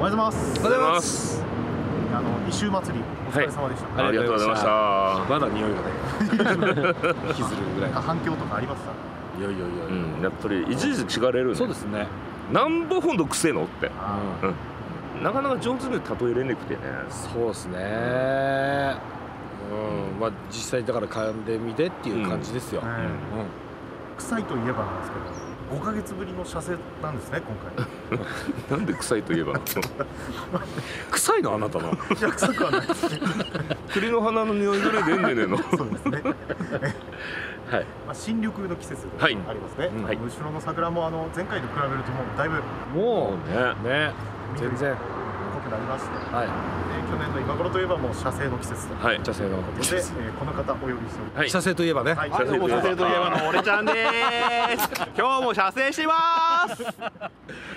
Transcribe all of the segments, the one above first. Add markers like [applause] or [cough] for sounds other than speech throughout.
おはようございます。おはようございます。あの一周祭り。お疲れ様でした、ありがとうございました。まだ匂いがね引きずるぐらい。なんか反響とかありましたいやいやいやうん。やっぱりいちいち違れるね。そうですね。何本ほどくせえのって。あなかなか上手に例えれなくてね。そうですね。うん。まあ実際だから噛んでみてっていう感じですよ、うん。臭いといえばなんですけど5ヶ月ぶりの射精なんですね今回。[laughs] なんで臭いといえば。[laughs] 臭いのあなたの？いや臭くはない。栗の花の匂いぐらい出んでねえの。そうですね、[laughs] はい。まあ、新緑の季節ではい。ありますね、うん。あの後ろの桜もあの前回と比べるともうだいぶもね。うね全然なりまして、はい。で去年の今頃といえばもう射精の季節と。い。うこはい茶製のとで、えーこの方お呼びしております。はい。茶製といえばね、はい。射精といえば。射精といえばの俺ちゃんでーす。今日も射精します。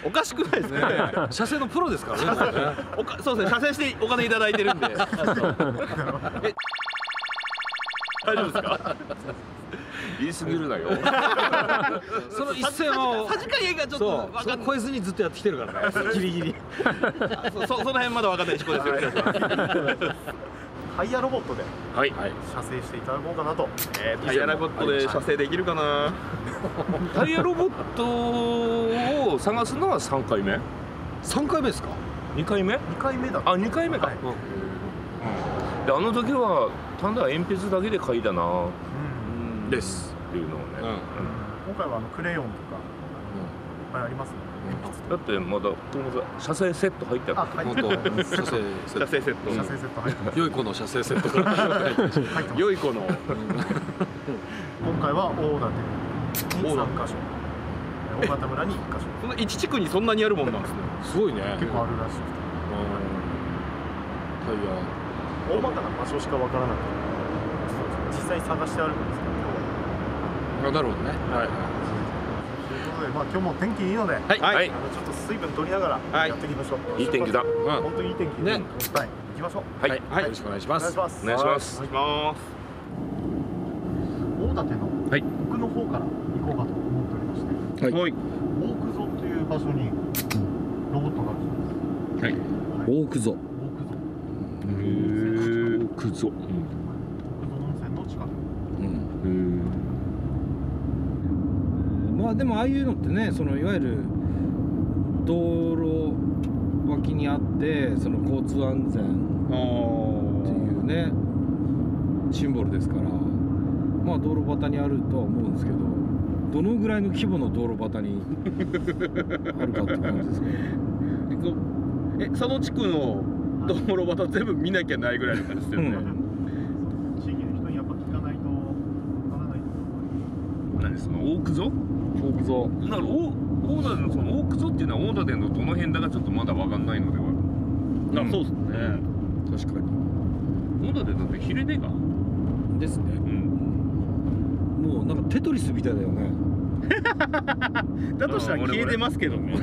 おかしくないですね。[laughs] 茶製のプロですからね。お [laughs] かそうですね。射精してお金いただいてるんで。[laughs] え大丈夫ですか？[laughs] 言い過ぎるなよ。[laughs] その一線をさじ加減がちょっと超えずにずっとやってきてるからね。[laughs] ギリギリ。そそその辺まだわかんないしこですよ。ろしくお願い。タイヤロボットではい。はい射精していただこうかなと、えータイヤラボットで射精できるかな？タイヤロボットを探すのは3回目？3回目ですか？2回目？2回目だ。あ2回目か、はいであの時は単なる鉛筆だけで書いたな。っうん。ですていうのをね、うん。今回はあのクレヨンとかいっぱいありますね。だってまだ車載セット入ってあなくて入って元射精セット。射精セット入ってます。ト良い子の射精セットから。入ってます。良い子の。今回は大館に3カ所。大潟村に1カ所。その一地区にそんなにあるもんなんですね。すごいね結構あるらしくて。タイヤ大まかな場所しかわからなくて実際に探して歩くんですけど今日は。あなるほどね。はいとい。うことでまあ今日も天気いいので、はい。はい。あのちょっと水分取りながらはい。やっていきましょう、いい天気だ。うん本当にいい天気ね。はい。行きましょう。はい、はい。よろしくお願いしおます。願いします。お願いします。はいします。大館のはい。奥の方から行こうかと思っておりましてはい。はい。大久蔵という場所にロボットがあるそうですはい。大久蔵大久蔵大久蔵くうん。まあでもああいうのってねそのいわゆる道路脇にあってその交通安全あっていうねシンボルですからまあ道路端にあるとは思うんですけどどのぐらいの規模の道路端にあるかって感じですかね [laughs] え佐野地区の道路端全部見なきゃないぐらいの感じですよね、うん。地域の人にやっぱ聞かないとわからなの大久蔵大久蔵だから大のその大久蔵っていうのは大田でのどの辺だかちょっとまだわかんないのでは。あそうですね。確かに。大田でだってヒレネがですね。うん。もうなんかテトリスみたいだよね。[laughs] だとしたら消えてますけどね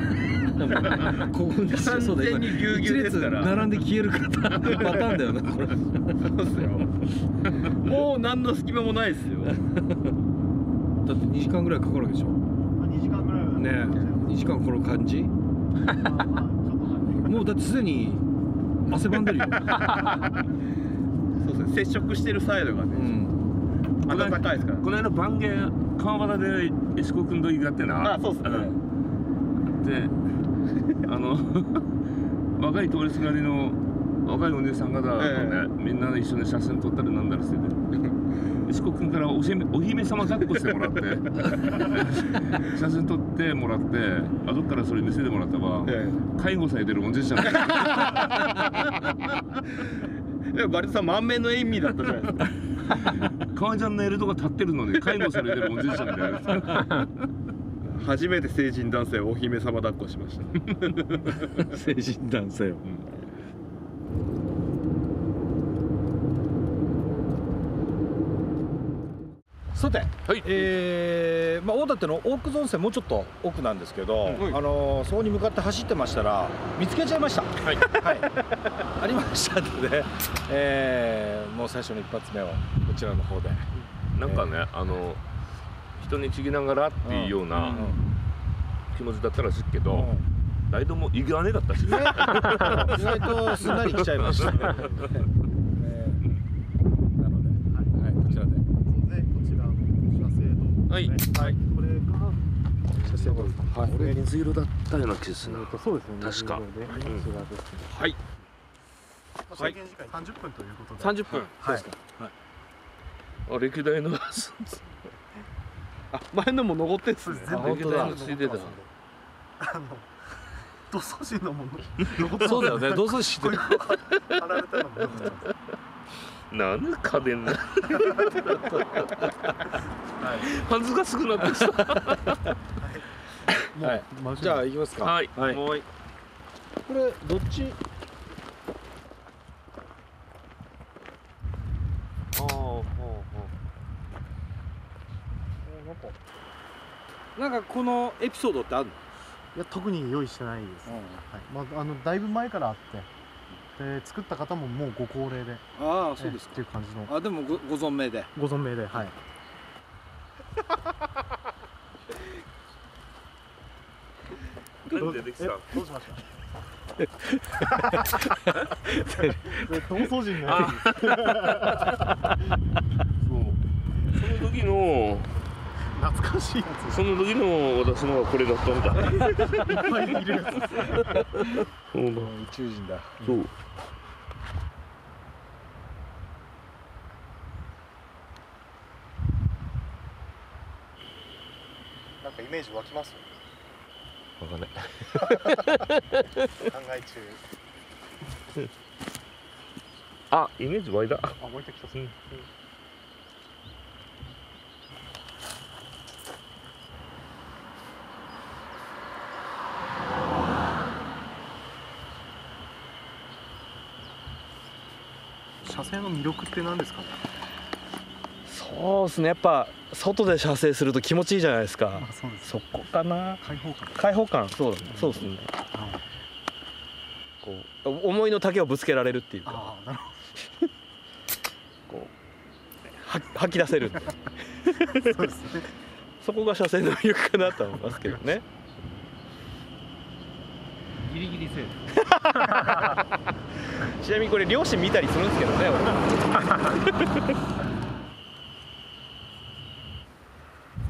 ここに完全にぎゅうぎゅうですから一列並んで消える方パターンだよねこれ。そうっすよ。もう何の隙間もないですよ。だって2時間ぐらいかかるでしょ。まあ2時間ぐらいは。ね2時間この感じ？もうだってすでに汗ばんでるよ、そうですね接触してるサイドがね、うん、暖かいですから。この間番芸川端で石子君と行ってな。あそうっすね。うん。であの [laughs] 若い通りすがりの若いお姉さん方とね、え。みんなで一緒に写真撮ったりなんだりしてて。石子君からお姫お姫様抱っこしてもらって [laughs] 写真撮ってもらって後からそれ見せてもらったわ、え介護されてるおじいちゃん [laughs] えでもバリトさん満面の笑みだったじゃないですか。革ジャンのエルドが立ってるのに介護されてるおじいちゃんみたいな初めて成人男性をお姫様抱っこしました。成人男性を、さて、はい。えーまあ、大館の大久蔵温泉もうちょっと奥なんですけど、うんあのーそこに向かって走ってましたら見つけちゃいました。はい。はい、[laughs] ありましたので、えーもう最初の一発目をこちらの方で。なんかね、あの人にちぎながらっていうような気持ちだったらしいけど、ライドも意外ねだったしね。意外とすんなり来ちゃいました。[laughs] なので、はい、こちらで。でこちらの車製道路はいですね。はい。これが車線道路はい。俺水色だったような気がするな。そうですね。確か。水色で。こうんちらですねはい。まあ制限時間30分ということで。30分。はい。あ歴代の [laughs] あ前のも残ってんすね。全部あ本当だ。残ってますんであの土素人のもの。残ってますそうだよね。どうぞして。こういう貼られたの。も残ってますなん家電なかしくなってきた。はい。じゃあ行きますか。はい。はい。もうい。これどっち？ああほなんかこのエピソードってあるの？いや特に用意してないです、はい。まあ、あのだいぶ前からあって。で作った方ももうご高齢で。ああそうですええっていう感じの。か。あでもごご存命で。ご存命ではい。なん。でできた。えどうしました？逃走人のやそう。その時のつ懐かしいやつその時の私のはこれだったんだいっぱいいるやつそう。だ宇宙人だ。そうなんかイメージ湧きます？わかんない。考え中。[laughs] あイメージ湧いた。あ湧いてきた。うん車線の魅力って何ですかね？そうですね。やっぱ外で射精すると気持ちいいじゃないですか。あそす。そこかな。開放感。開放感。そうそうですね。こう思いの丈をぶつけられるっていうか。こうは吐き出せるそうですね。そこが車線の魅力かなとは思いますけどね。ギリギリセーフ。[laughs] ちなみにこれ両親見たりするんですけどね俺。[laughs]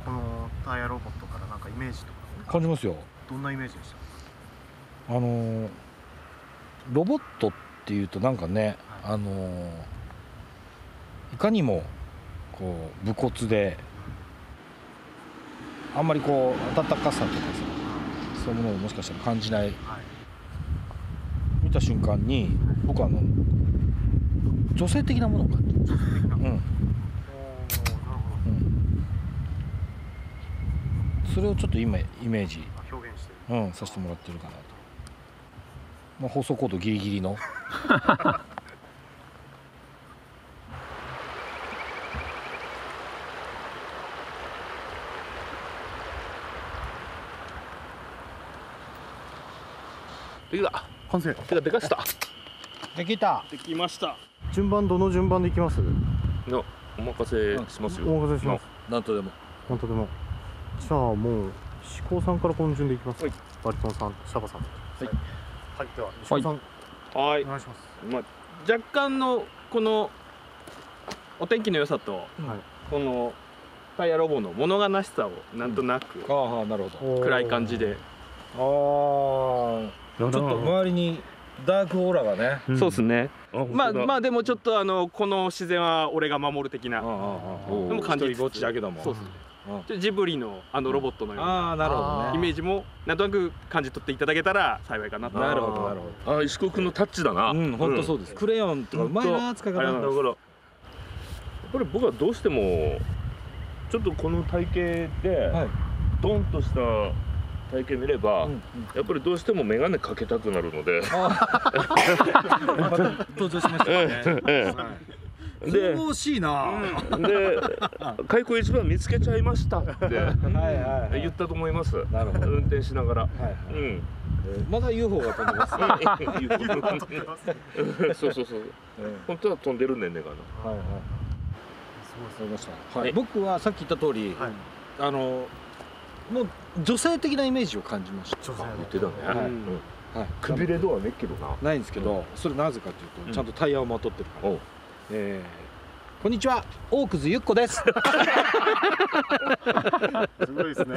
このタイヤロボットからなんかイメージとか。感じますよ。どんなイメージでした？あのーロボットっていうとなんかね、あのーいかにもこう武骨であんまりこう温かさとかさそういうものをもしかしたら感じないはい見た瞬間に僕はあの女性的なものを感じる、的な。うん。うん、それをちょっと今イメージ、表現してる。うん、させてもらってるかなと、まあ、放送コードギリギリの [laughs] 完成。てかでかした。できた。できました。順番どの順番でいきます？いやお任せしますよ。お任せします。なんとでも。本当でも。じゃあもう志向さんからこの順でいきます。はい。バリトンさんシャバさん。はい。はいでは志向さん、はい。お願いします。まあ、若干のこのお天気の良さとはい。このタイヤロボの物悲しさをなんとなくああなるほど。暗い感じで、ああちょっと周りにダークオーラがね。そうですね。あまあまああでもちょっとあのこの自然は俺が守る的な。でも感じつつ。一人ぼっちだけども。そうですね。ジブリのあのロボットのようなああなるほどあね。イメージもなんとなく感じ取っていただけたら幸いかなと。なるほどなるほあ石子君のタッチだな。どうん。本当そうです、クレヨンとかうまいな使い方ありがとうだからやっぱり僕はどうしてもちょっとこの体型で、はい。ドンとした体型見れば、うんうん。やっぱりどうしても眼鏡かけたくなるので、また登場しましたね。ええで神々しいな、で開口一番見つけちゃいましたってはいはいはい。言ったと思います。なるほど、運転しながら。はいはい。うん。えーまだ UFO が飛んでます、[laughs] そうそうそうえ本当は飛んでるねんねかなーはいはい。すごいわかりました、は、はいい。僕はさっき言った通り、はい。あのもう女性的なイメージを感じました。女性の。言ってたね、はい。くびれドアねっけどな。ないんですけど、それなぜかというと、ちゃんとタイヤをまとってるから、おう。えーこんにちは。大久津ゆっこです。すごいですね。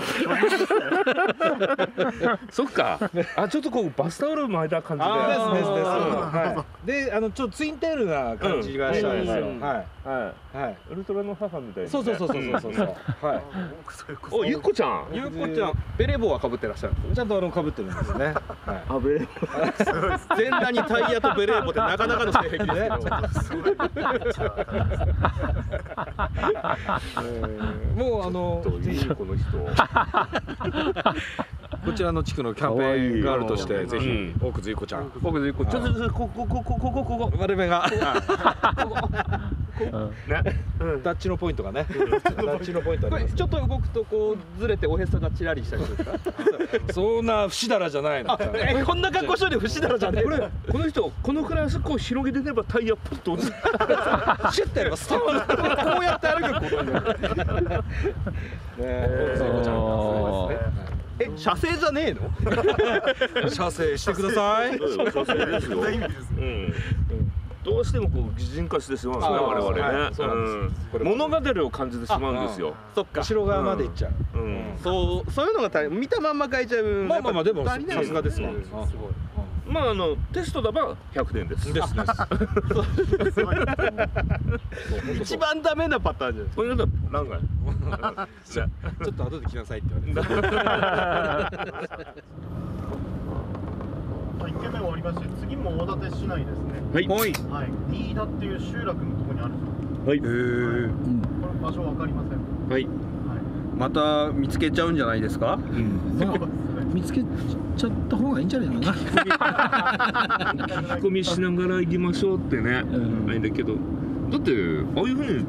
[laughs] そっか。あちょっとこうバスタオル巻いた感じで。ですですです。うんはい。であのちょっとツインテールな感じがしたんです。よ、うん。はい。ははい。いウルトラの母みたいなそうそうそうそうそうそう。はい。おゆっこちゃん。ゆうこちゃんベレー帽はかぶってらっしゃるちゃんとあの被ってるんですね。はい。あべ全裸にタイヤとベレー帽でなかなかの性癖ですけどえー [laughs] もうあのどういうこの人。[laughs] こちらの地区のキャンペーンガールとしてぜひうん大久津ゆっこちゃん。僕でゆうこちゃんちょっとちょっとここここここここ我々がね。ダッチのポイントがね。ダッチのポイントありますちょっと動くとこうずれておへそがちらりしたりするんですかそんな節だらじゃないの。えこんな格好しといて不死だらじゃねえこれこの人このくらい足こう広げてればタイヤポッと落ちるシュッてやればストーンこうやって歩くことになるねえ大久津ゆっこちゃんそうですねえ射精じゃねえの射精してください。そうよそうですよ大意味ですねうんどうしてもこう擬人化してしまうんですね我々ね、はいそうなん物語を感じてしまうんですよ。そっか。後ろ側まで行っちゃう。う。ん。そうそういうのが大変見たまんま書いちゃう。まあまあまあでもさすがですわ。うん。あすごい。まああのテストだば100点です。ですです。[laughs] 一番ダメなパターンじゃないですか。これだ？ったら欄外ちょっと後で来なさいって言われて。[laughs] 1軒目終わりまして次も大館市内ですね。はい。はい。はい。新田っていう集落のところにあるんですはい。よこれ場所わかりません。はいはい。また見つけちゃうんじゃないですか？うん。まあ見つけちゃった方がいいんじゃないかな。[laughs] 聞き込みしながら行きましょうってね、ん。ないんだけど。だってああいうふうに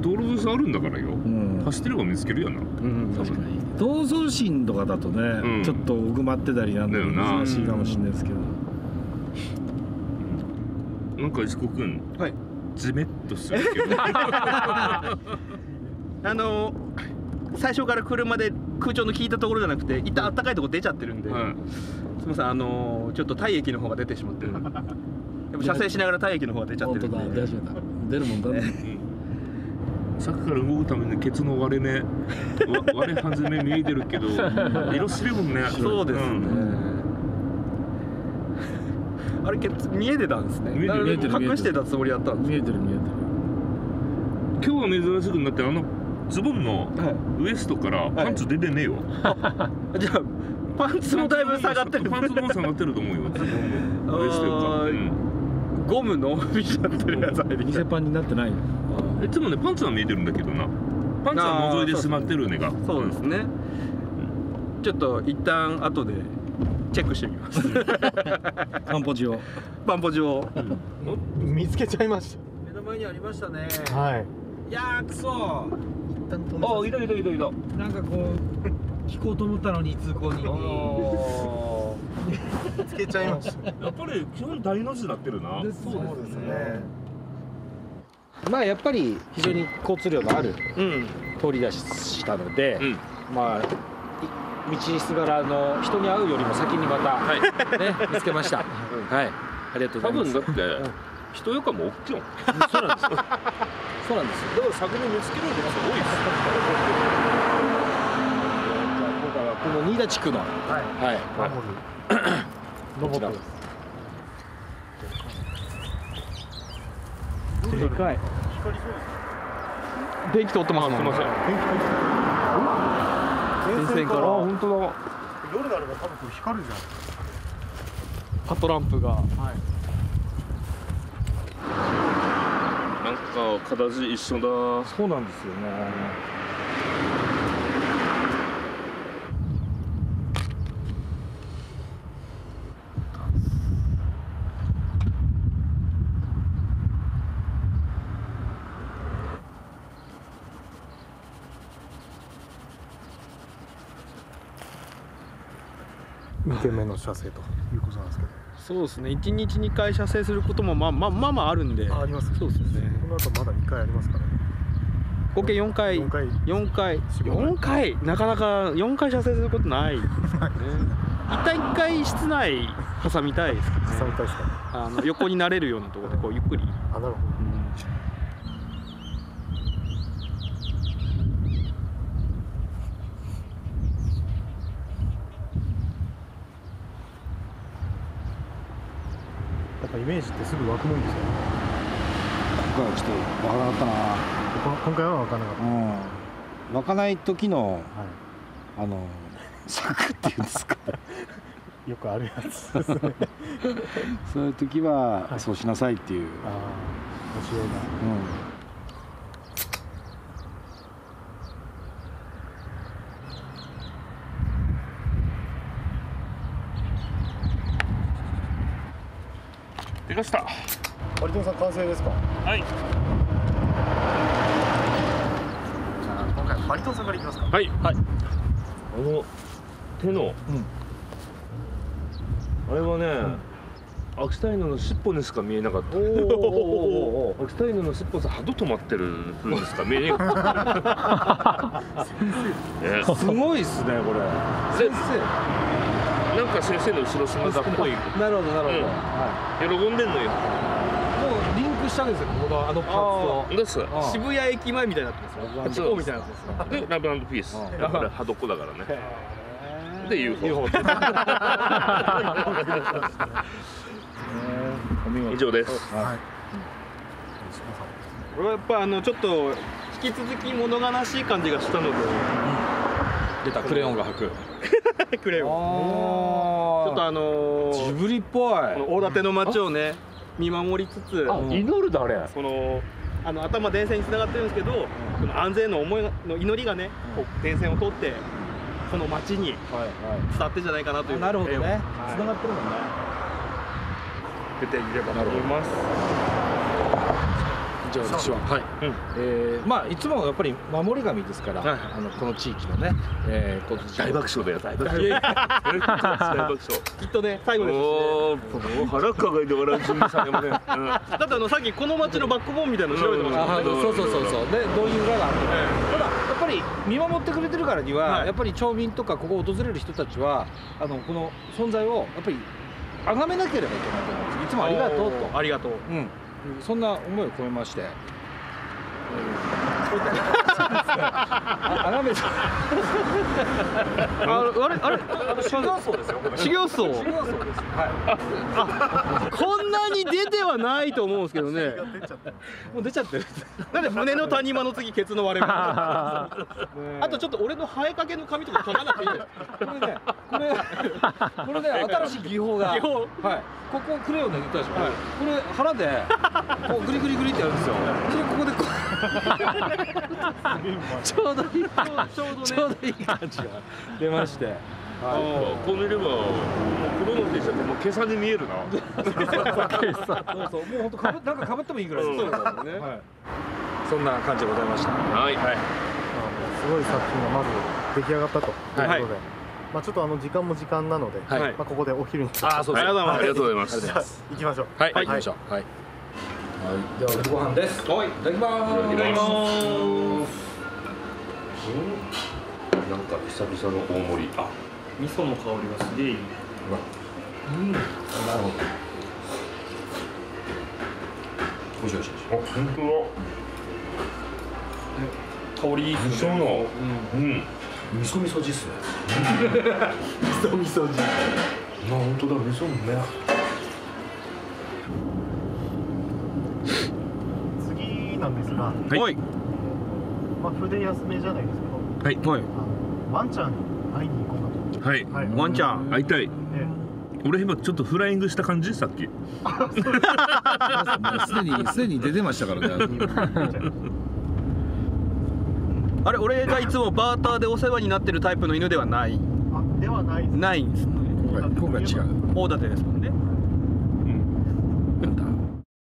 道路沿いあるんだからよ、うん。走ってれば見つけるやんな。うん。確かに。同窓心とかだとね、うん。ちょっと奥まってたりなんだりだよな。難しいかもしれないですけど。なんか石子くんはい。ジメッとするけど。[laughs] あの最初から車で空調の効いたところじゃなくて一旦あったかいところ出ちゃってるんで、はい。すみませんあのちょっと体液の方が出てしまって。るでも射精しながら体液の方が出ちゃって本当だ。るんで。出るもんだね。さっきから動くためにケツの割れ目わ [laughs] 割れ始め見えてるけど [laughs] 色白いもんね。そうですね、ん。[laughs] あれけ見えてたんですね。見えてる。見えてる隠してたつもりだったんです見えてる見えてる。今日は珍しくなってあのズボンのはウエストからパンツ出てねえよ、い、じゃあパンツもだいぶ下がってる。パンツも下がってると思うよズボンのウエストよか、あーうんゴムのびちゃってるやつ入ってきた。偽パンになってない。いつもねパンツは見えてるんだけどな。パンツは覗いてしまってるねがそうですね。ちょっと一旦後でチェックしてみます。カンポジを。パンポジを。見つけちゃいまし目の前にありましたね。たはい。いやーくそ一旦飛んであいたいたいたいた。なんかこう聞こうと思ったのに通行に。見 [laughs] つけちゃいました。やっぱり基本大の字になってるな。そうですね。まあやっぱり非常に交通量のあるうん。通り出ししたので、うん。まあい道すがらの人に会うよりも先にまた、はい。ね見つけました、はい。ありがとうご多ざいます。分だって人よかも大きいも。んそうなんですよ。そうなんですよ。だから先に見つけるってこと多いですこの新田地区のはい。はい。守る。ロボットです。でかい。電気通ってますすいません。電線から。本当だ。夜になれば多分光るじゃん。パトランプが。はい。なんか形一緒だ。そうなんですよね2軒目の射精と。いうことなんですけそうですね。1日2回射精することもまあまあまあまああるんで。どあありますそうですよね。この後まだ2回ありますから。ね合計4回。4回。4回。四回。4回。なかなか4回射精することない。[laughs] ですね。一旦1回室内挟みたいですけどね。挟みたいですか？ねあの横になれるようなところでこうゆっくり。あなるほどやっぱイメージってすぐ湧くもんですよね今回はちょっとわからなかったな。こ今回は湧かなかった、うん。湧かない時のはあの策っていうんですか？い、[laughs] よくあるやつですね。[laughs] そういう時ははい。そうしなさいっていう、ああ教えが。うんでかした。割友さん完成ですか？はい。じゃあ今回バリトンさんからいきますか。はい。はい。あの手の、あれはね、秋田犬の尻尾にしか見えなかった。おー。おーおーおー秋田犬の尻尾さ歯止まってる風にしか？見えなかったね。すごいっすねこれ。で先なんか先生の後ろ姿っぽい。生なるほどなるほど、うん。は喜んでんのよ。い、もうリンクしたわけですよこのあのパーツとです渋谷駅前みたいになってますよ。ハチ公みたいになってます。よでラブピース。うんだから歯どこだからねで UFO [laughs] 以上です。はい。これはやっぱあのちょっと引き続き物悲しい感じがしたので。出たクレヨンが吐く [laughs] くれよ。あちょっとあのージブリっぽい。この大館の街をね見守りつつあ祈るだあれ。このあの頭電線に繋がってるんですけど、この安全の思いの祈りがね、こう電線を通ってこの街にはいはい。伝わってんじゃないかなという。なるほどね。はい繋がってるもんね。出ていればと思いますじゃあ私ははい、うん。えーまあいつもやっぱり守り神ですから、はいはい。あのこの地域のね、えー、こ大爆笑だよ大爆笑。大爆笑。きっとね最後ですしね。おーもう腹抱えて笑う準備さんでもね、[laughs] うん。だってあのさっきこの街のバックボーンみたいなの調べてましたね。そうそうそうそう。でどういう裏があるのか。えただやっぱり見守ってくれてるからには、はい。やっぱり町民とかここを訪れる人たちはあのこの存在をやっぱり崇めなければいけないと思うんです。いつえもありがとうと。ありがとう。うん、そんな思いを込めまして。あ、めさん。ああれあれ修行僧ですよ。修行僧修行僧です。はこんなに出てはないと思うんですけどね。もう出ちゃってる。なんで胸の谷間の次ケツの割れ目あ [laughs] あとちょっと俺の生えかけの髪とか書かなくていいこれね、これ、これね、新しい技法が。技法？はい。ここクレヨンで言ったでしょ。はいこれ腹で、こうグリグリグリってやるんですよ。それここでこう。ちょうどいい。ちょうどねちょうどいい感じが出まして。あこう見ればもう黒の T シャツもう今朝に見えるなそうそう、もう本当かぶなんかかぶってもいいぐらいです。うんそうだね。はい。そんな感じでございました。はいはいすごい作品がまず出来上がったということで、はいまあちょっとあの時間も時間なので、はいまあここでお昼にあー、そうです。ありがとうございます。行きましょう。はい、はい行きましょう。はい。はい、では、ご飯です。はい、いただきます。いただきますす。なんか久々の大盛りあ味噌の香りがすげえいいうん、なるほど。おいしいおいしい。あ本当香りいいだ味噌のうん味噌味噌汁っすね。[laughs] 味噌味噌汁。あ本当だ味噌うめ次なんですが、はい。はい。まあ筆休めじゃないですけど、はい。ワンちゃんに会いに行こうかはい。と。はい。ワンちゃん会いたい。え俺今ちょっとフライングした感じ？さっき。[laughs] もうすでに、すでに出てましたからね。あ [laughs] れ俺がいつもバーターでお世話になってるタイプの犬ではない？あではないです。ないんですね。今回、今回違う。大館ですもんね